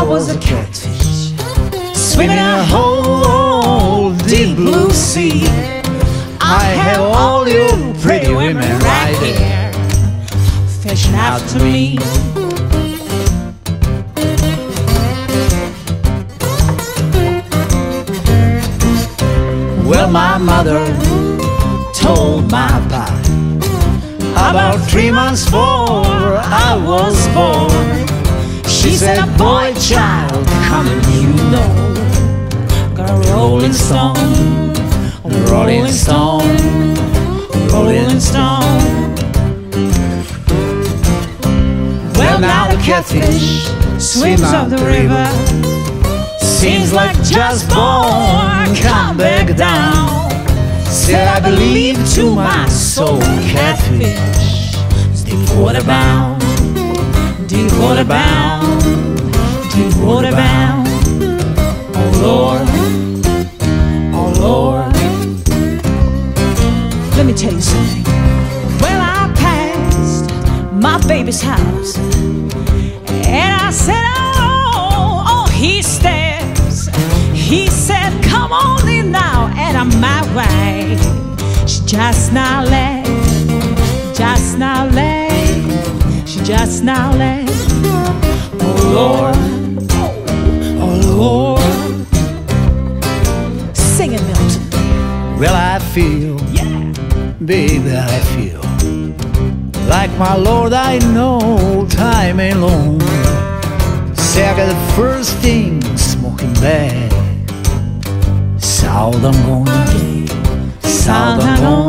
Swimming was a catfish Swimming a whole deep blue sea. I have all you pretty women right here fishing after me. Well, my mother told my pa about three months before I was born. She said, Boy, child, coming, you know. Got a rolling stone, a rolling stone, rolling stone. Well, now the catfish swims up the river. Seems like just born, come back down. Said I believe to my soul, catfish is deep water bound, deep water bound, deep water bound. Oh Lord, oh Lord. Let me tell you something. Well, I passed my baby's house, and I said, Oh, oh, he stares. He said, Come on in now, and I'm my way. She just now left, just now left, just now left. Oh Lord, oh Lord. Sing it, Milton. Well, I feel, Yeah. baby, I feel like my Lord, I know time ain't long. Say I got the first thing smoking bag. South I'm going, south I'm going,